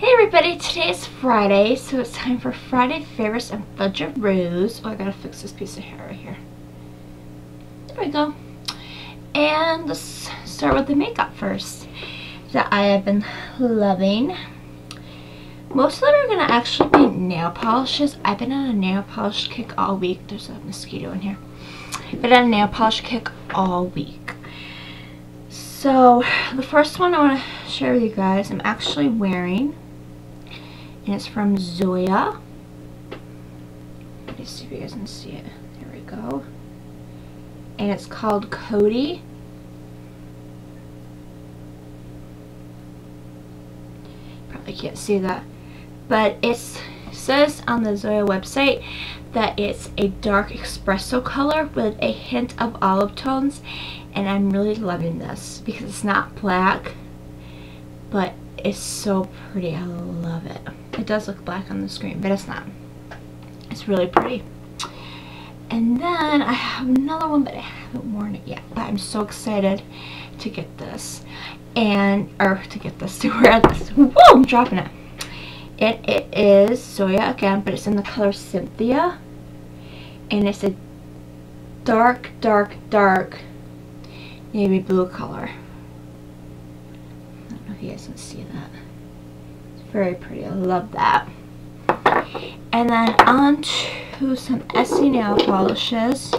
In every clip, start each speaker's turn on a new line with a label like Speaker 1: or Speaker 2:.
Speaker 1: Hey everybody, today is Friday, so it's time for Friday Favorites and Fudgeroos. Oh, I gotta fix this piece of hair right here. There we go. And let's start with the makeup first that I have been loving. Most of them are going to actually be nail polishes. I've been on a nail polish kick all week. There's a mosquito in here. Been on a nail polish kick all week. So, the first one I want to share with you guys, I'm actually wearing, and it's from Zoya. Let me see if you guys can see it. There we go. And it's called Cody. Probably can't see that. But it says on the Zoya website that it's a dark espresso color with a hint of olive tones and I'm really loving this because it's not black but it's so pretty I love it it does look black on the screen but it's not. It's really pretty. And then I have another one but I haven't worn it yet but I'm so excited to get this and or to get this to wear this. Whoa I'm dropping it. It, it is Zoya again but it's in the color Cynthia. And it's a dark dark dark navy blue color. I don't know if you guys can see that. Very pretty. I love that. And then on to some Essie nail polishes.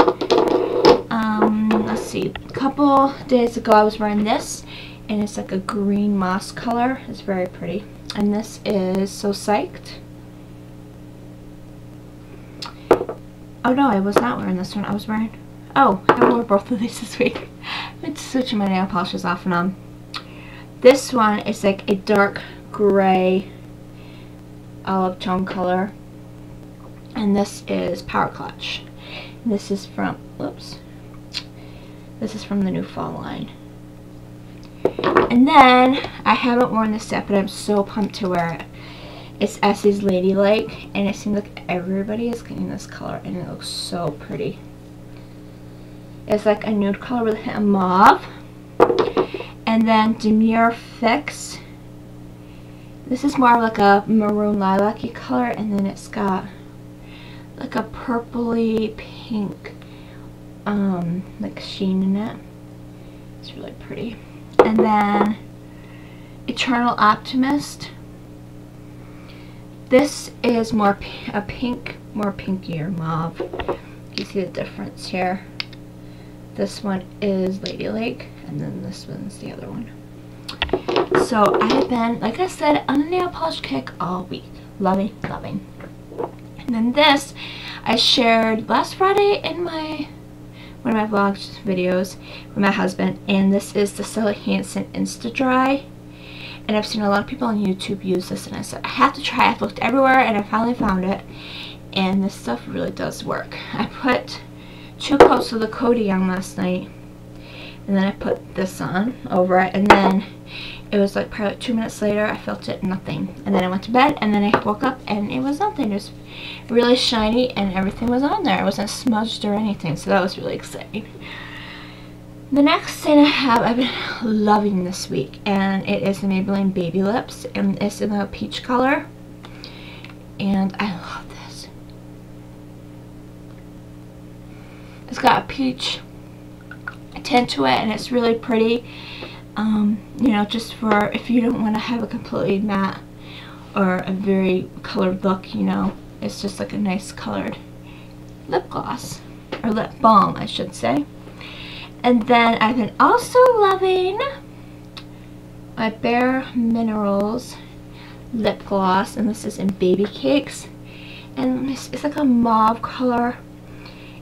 Speaker 1: Um, let's see. A couple days ago I was wearing this and it's like a green moss color. It's very pretty. And this is Sew Psyched. Oh no, I was not wearing this one. I was wearing Oh, I wore both of these this week. I'm switching my nail polishes off and on. This one is like a dark gray olive tone color. And this is Power Clutch. This is from, whoops. This is from the new fall line. And then, I haven't worn this yet, but I'm so pumped to wear it. It's Essie's Ladylike, and it seems like everybody is getting this color, and it looks so pretty. It's like a nude color with a mauve. And then Demure Vix. This is more like a maroon lilac color and then it's got like a purpley pink um, like sheen in it. It's really pretty. And then Eternal Optimist. This is more a pink, more pinkier mauve. You see the difference here. This one is Ladylike, and then this one's the other one. So I have been, like I said, on a nail polish kick all week. Loving, loving. And then this, I shared last Friday in my one of my vlogs videos with my husband, and this is the Sally Hansen Insta-Dri. And I've seen a lot of people on YouTube use this, and I said, I have to try. I've looked everywhere, and I finally found it. And this stuff really does work. I put two coats of the Cody on last night. And then I put this on over it. And then it was like probably two minutes later, I felt it, nothing. And then I went to bed, and then I woke up, and it was nothing. It was really shiny, and everything was on there. It wasn't smudged or anything, so that was really exciting. The next thing I have, I've been loving this week, and it is the Maybelline Baby Lips, and it's in the peach color. And I love this It's got a peach tint to it and it's really pretty. Um, you know, just for if you don't want to have a completely matte or a very colored look, you know, it's just like a nice colored lip gloss or lip balm, I should say. And then I've been also loving my Bare Minerals lip gloss, and this is in Baby Cakes. And it's, it's like a mauve color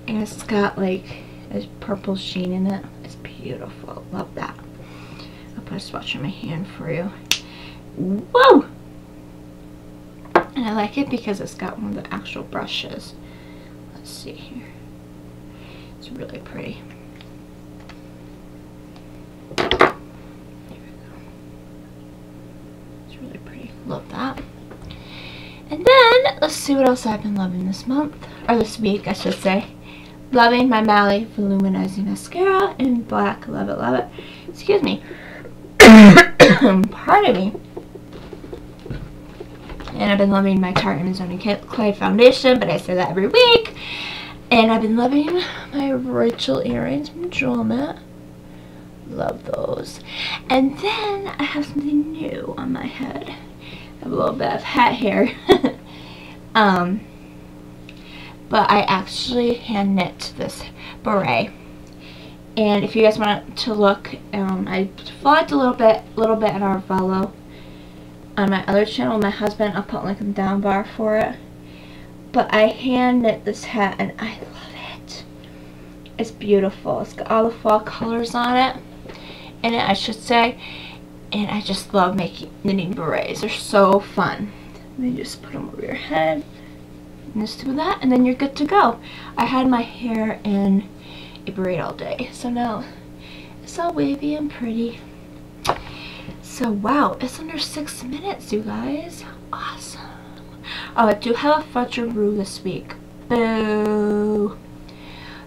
Speaker 1: and it's got like a purple sheen in it. Beautiful. Love that. I'll put a swatch on my hand for you. Whoa! And I like it because it's got one of the actual brushes. Let's see here. It's really pretty. We go. It's really pretty. Love that. And then, let's see what else I've been loving this month. Or this week, I should say. Loving my Mally Voluminizing Mascara in black. Love it, love it. Excuse me. Pardon me. And I've been loving my Tarte Amazonian Clay Foundation, but I say that every week. And I've been loving my Rachel earrings from JewelMint. Love those. And then I have something new on my head. I have a little bit of hat hair. um, but I actually hand knit this beret. And if you guys want to look, um, I vlogged a little bit, little bit in our follow on my other channel. My husband, I'll put a link in the down bar for it. But I hand knit this hat and I love it. It's beautiful. It's got all the fall colors on it. In it, I should say. And I just love making knitting berets. They're so fun. Let me just put them over your head. Just do that, and then you're good to go. I had my hair in a braid all day, so now it's all wavy and pretty. So wow, it's under six minutes, you guys. Awesome. Oh, I do have a fudgeroo this week. Boo.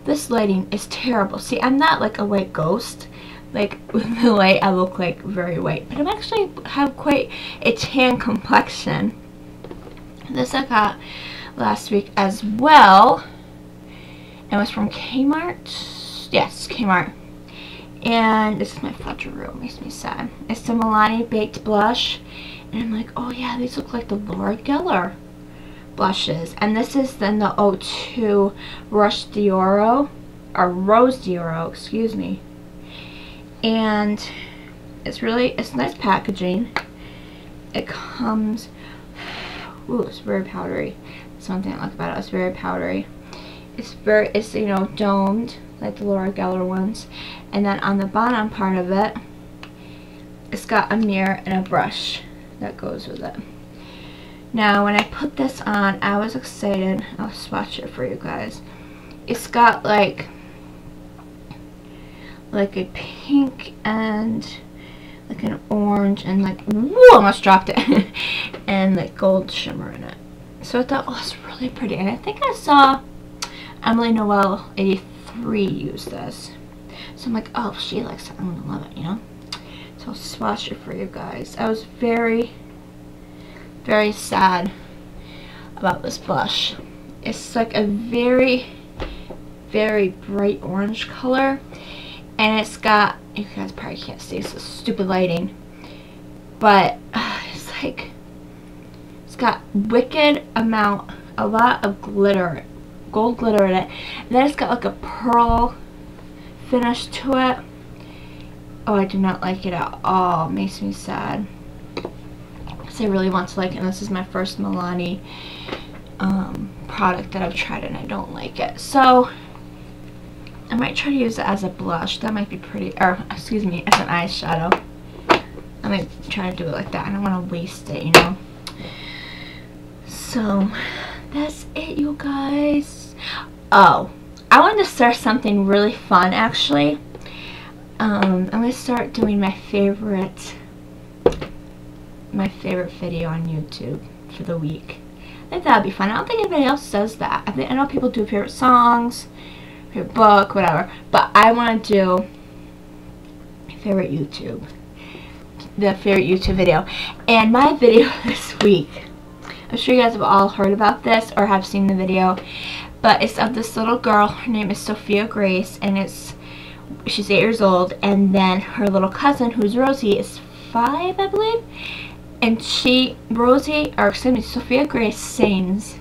Speaker 1: This lighting is terrible. See, I'm not like a white ghost. Like, with the light, I look like very white. But I actually have quite a tan complexion. This I got last week as well. And it was from Kmart. Yes, Kmart. And this is my fudgeroo. Makes me sad. It's the Milani Baked Blush. And I'm like, oh yeah, these look like the Laura Geller blushes. And this is then the O2 Rush D'Oro. Or Rose D'Oro, excuse me. And it's really, it's nice packaging. It comes, ooh, it's very powdery. That's one thing I like about it. It's very powdery. It's very, it's, you know, domed, like the Laura Geller ones. And then on the bottom part of it, it's got a mirror and a brush that goes with it. Now, when I put this on, I was excited. I'll swatch it for you guys. It's got like, like a pink and like an orange and like, whoa, almost dropped it. and like gold shimmer in it. So I thought, oh, it's really pretty. And I think I saw Emily Noel 83 use this. So I'm like, oh, she likes it. I'm going to love it, you know? So I'll swatch it for you guys. I was very, very sad about this blush. It's like a very, very bright orange color. And it's got, you guys probably can't see, it's stupid lighting. But uh, it's like got wicked amount, a lot of glitter, gold glitter in it. And then it's got like a pearl finish to it. Oh, I do not like it at all. It makes me sad. Because I really want to like it. And this is my first Milani um, product that I've tried and I don't like it. So, I might try to use it as a blush. That might be pretty, or excuse me, as an eyeshadow. I might try to do it like that. I don't want to waste it, you know. So, that's it, you guys. Oh, I wanted to start something really fun, actually. Um, I'm to start doing my favorite, my favorite video on YouTube for the week. I think that would be fun. I don't think anybody else does that. I, think, I know people do favorite songs, favorite book, whatever. But I want to do my favorite YouTube. The favorite YouTube video. And my video this week I'm sure you guys have all heard about this or have seen the video. But it's of this little girl. Her name is Sophia Grace. And it's she's 8 years old. And then her little cousin, who's Rosie, is 5, I believe. And she, Rosie, or excuse me, Sophia Grace sings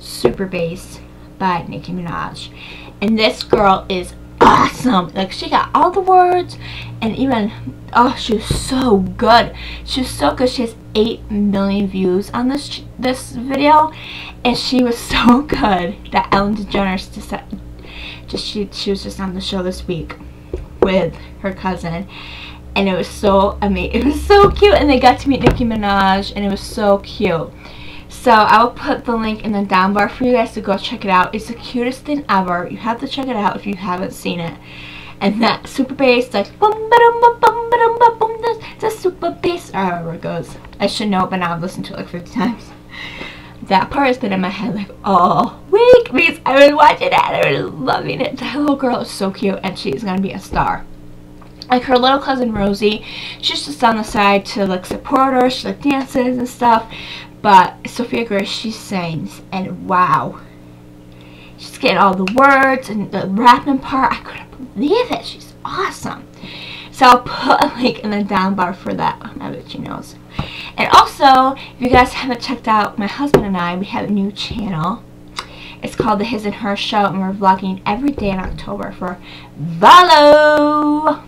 Speaker 1: Super Bass by Nicki Minaj. And this girl is awesome. Like, she got all the words and even, oh, she was so good. She was so good. She has 8 million views on this this video. And she was so good that Ellen DeGeneres just, just she, she was just on the show this week with her cousin. And it was so amazing it was so cute. And they got to meet Nicki Minaj and it was so cute. So I'll put the link in the down bar for you guys to go check it out. It's the cutest thing ever. You have to check it out if you haven't seen it and that super bass like boom ba dum ba bum ba dum ba boom the super bass uh, or however it goes I should know but now I've listened to it like 50 times that part has been in my head like all week because I was watching it and I was loving it that little girl is so cute and she's gonna be a star like her little cousin Rosie, she's just on the side to like support her. She like dances and stuff. But Sophia Grace, she sings, and wow, she's getting all the words and the rapping part. I couldn't believe it. She's awesome. So I'll put a link in the down bar for that. Now that she knows. And also, if you guys haven't checked out my husband and I, we have a new channel. It's called The His and Her Show, and we're vlogging every day in October for Valo.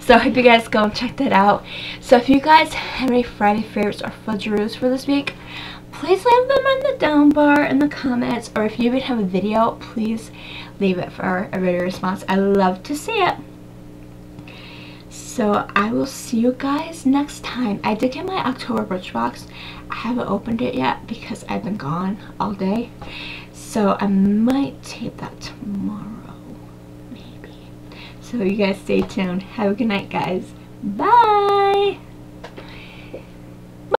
Speaker 1: So I hope you guys go and check that out. So if you guys have any Friday favorites or fudgeroos for this week, please leave them in the down bar in the comments. Or if you even have a video, please leave it for a video response. I love to see it. So I will see you guys next time. I did get my October Birchbox. I haven't opened it yet because I've been gone all day. So I might tape that tomorrow. Maybe. So you guys stay tuned. Have a good night, guys. Bye!